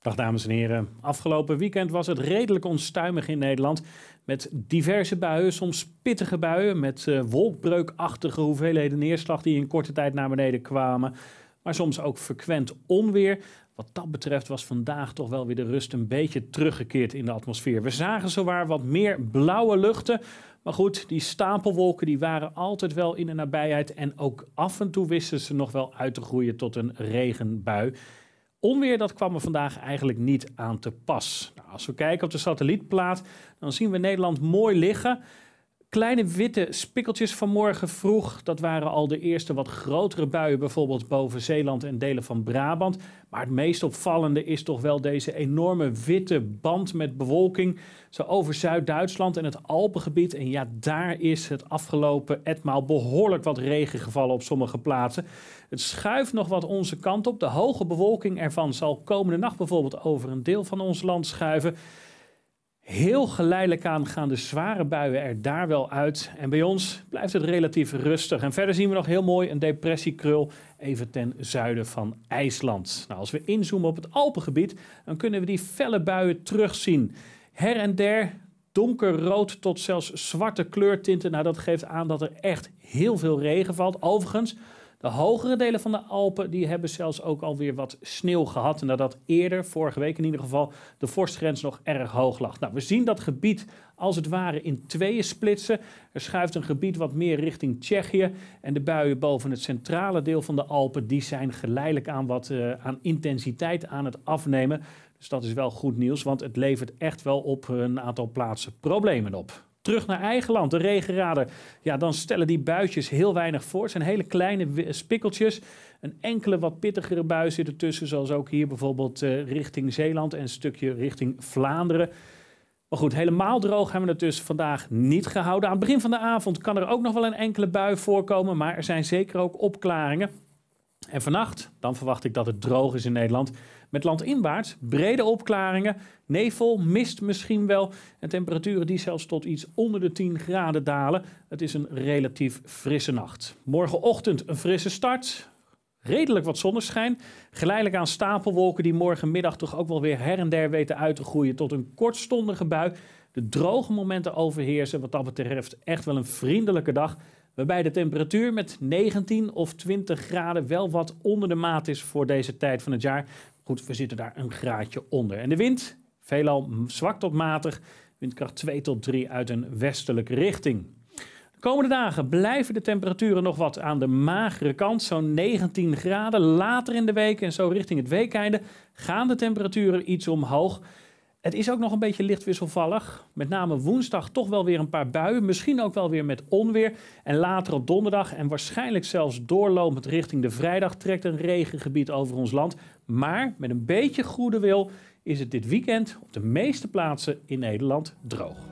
Dag dames en heren. Afgelopen weekend was het redelijk onstuimig in Nederland. Met diverse buien, soms pittige buien. Met uh, wolkbreukachtige hoeveelheden neerslag die in korte tijd naar beneden kwamen. Maar soms ook frequent onweer. Wat dat betreft was vandaag toch wel weer de rust een beetje teruggekeerd in de atmosfeer. We zagen zowaar wat meer blauwe luchten. Maar goed, die stapelwolken die waren altijd wel in de nabijheid. En ook af en toe wisten ze nog wel uit te groeien tot een regenbui. Onweer dat kwam er vandaag eigenlijk niet aan te pas. Nou, als we kijken op de satellietplaat, dan zien we Nederland mooi liggen. Kleine witte spikkeltjes vanmorgen vroeg. Dat waren al de eerste wat grotere buien, bijvoorbeeld boven Zeeland en delen van Brabant. Maar het meest opvallende is toch wel deze enorme witte band met bewolking. Zo over Zuid-Duitsland en het Alpengebied. En ja, daar is het afgelopen etmaal behoorlijk wat regen gevallen op sommige plaatsen. Het schuift nog wat onze kant op. De hoge bewolking ervan zal komende nacht bijvoorbeeld over een deel van ons land schuiven. Heel geleidelijk aan gaan de zware buien er daar wel uit. En bij ons blijft het relatief rustig. En verder zien we nog heel mooi een depressiekrul even ten zuiden van IJsland. Nou, als we inzoomen op het Alpengebied, dan kunnen we die felle buien terugzien. Her en der donkerrood tot zelfs zwarte kleurtinten. Nou, dat geeft aan dat er echt heel veel regen valt. Overigens, de hogere delen van de Alpen die hebben zelfs ook alweer wat sneeuw gehad. En dat eerder, vorige week in ieder geval, de vorstgrens nog erg hoog lag. Nou, we zien dat gebied als het ware in tweeën splitsen. Er schuift een gebied wat meer richting Tsjechië. En de buien boven het centrale deel van de Alpen die zijn geleidelijk aan wat uh, aan intensiteit aan het afnemen. Dus dat is wel goed nieuws, want het levert echt wel op een aantal plaatsen problemen op. Terug naar eigen land, de regenraden. Ja, dan stellen die buitjes heel weinig voor. Het zijn hele kleine spikkeltjes. Een enkele wat pittigere bui zit ertussen, zoals ook hier bijvoorbeeld uh, richting Zeeland en een stukje richting Vlaanderen. Maar goed, helemaal droog hebben we het dus vandaag niet gehouden. Aan het begin van de avond kan er ook nog wel een enkele bui voorkomen, maar er zijn zeker ook opklaringen. En vannacht, dan verwacht ik dat het droog is in Nederland. Met landinwaarts brede opklaringen, nevel, mist misschien wel. En temperaturen die zelfs tot iets onder de 10 graden dalen. Het is een relatief frisse nacht. Morgenochtend een frisse start. Redelijk wat zonneschijn. Geleidelijk aan stapelwolken die morgenmiddag toch ook wel weer her en der weten uit te groeien tot een kortstondige bui. De droge momenten overheersen. Wat dat betreft echt wel een vriendelijke dag. Waarbij de temperatuur met 19 of 20 graden wel wat onder de maat is voor deze tijd van het jaar. Goed, we zitten daar een graadje onder. En de wind, veelal zwak tot matig, windkracht 2 tot 3 uit een westelijke richting. De komende dagen blijven de temperaturen nog wat aan de magere kant, zo'n 19 graden. Later in de week en zo richting het weekeinde gaan de temperaturen iets omhoog. Het is ook nog een beetje licht wisselvallig. Met name woensdag toch wel weer een paar buien. Misschien ook wel weer met onweer. En later op donderdag en waarschijnlijk zelfs doorlopend richting de vrijdag trekt een regengebied over ons land. Maar met een beetje goede wil is het dit weekend op de meeste plaatsen in Nederland droog.